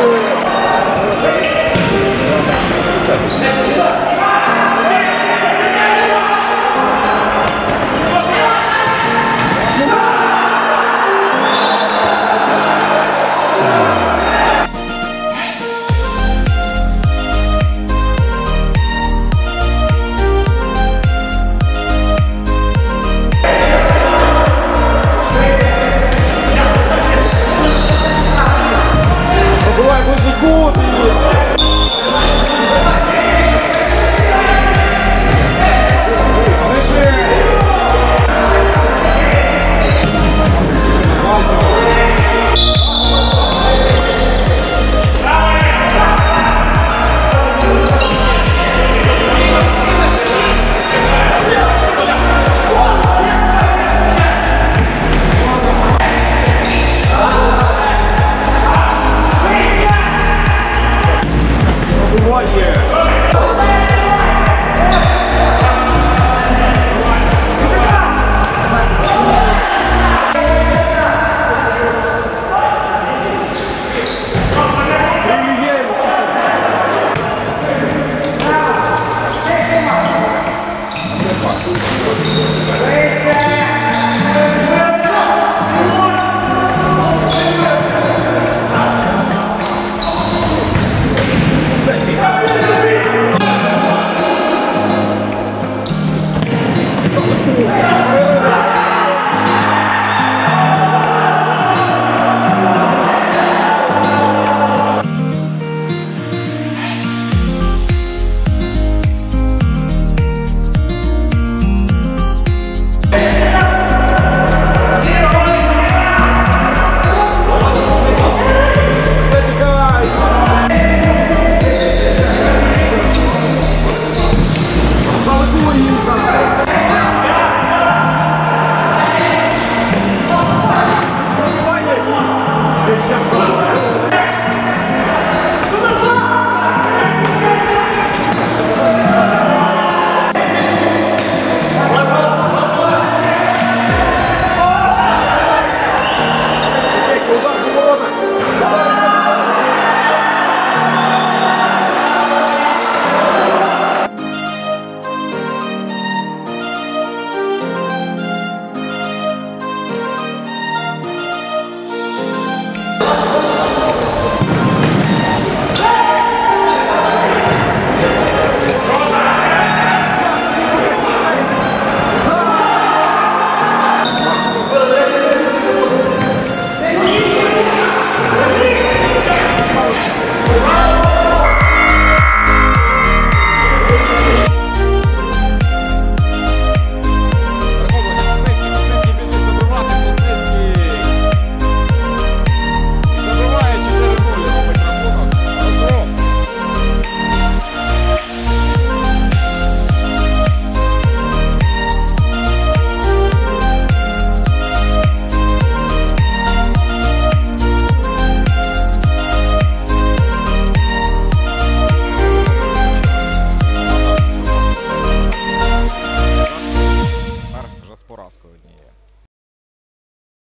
네. for one year. Thank Russia.